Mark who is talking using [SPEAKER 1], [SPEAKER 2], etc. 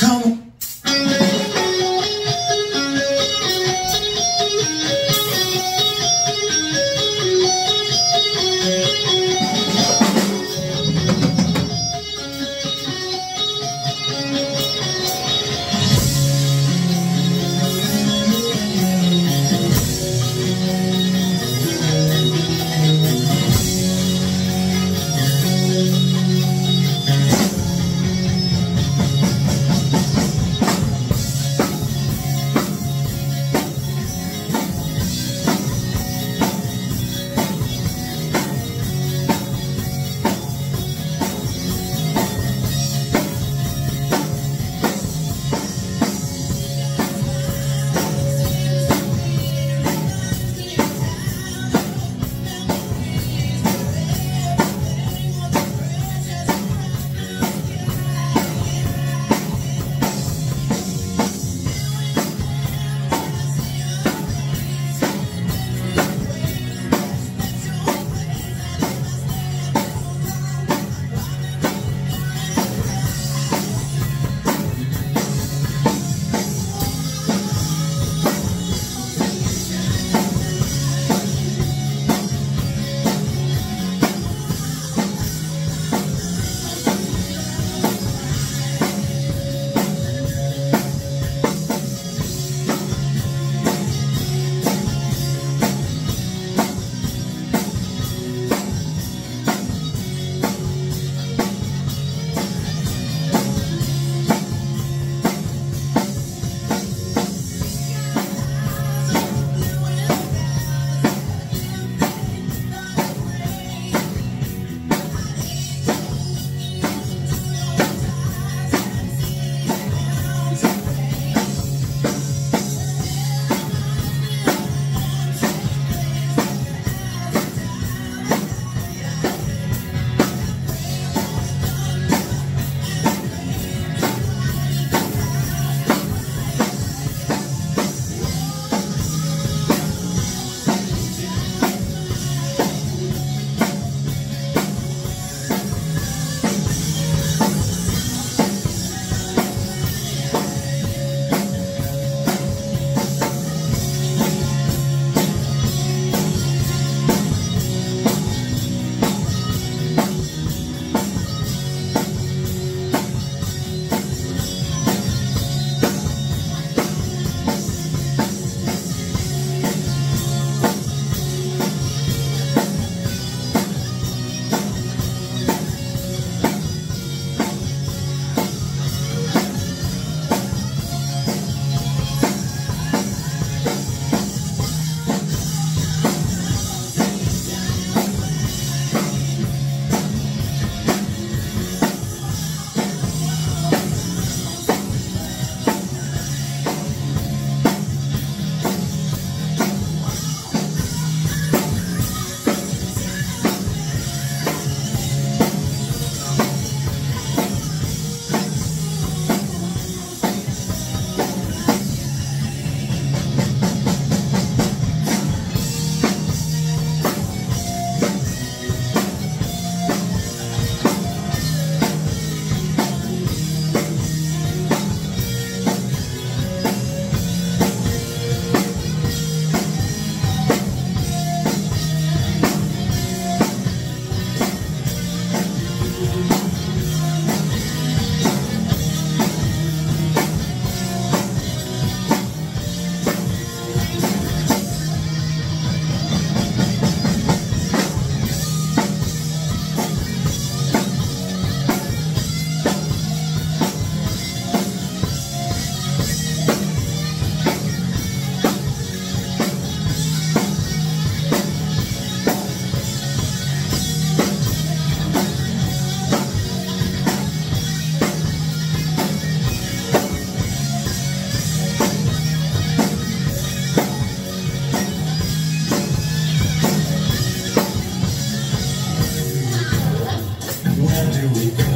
[SPEAKER 1] Come do we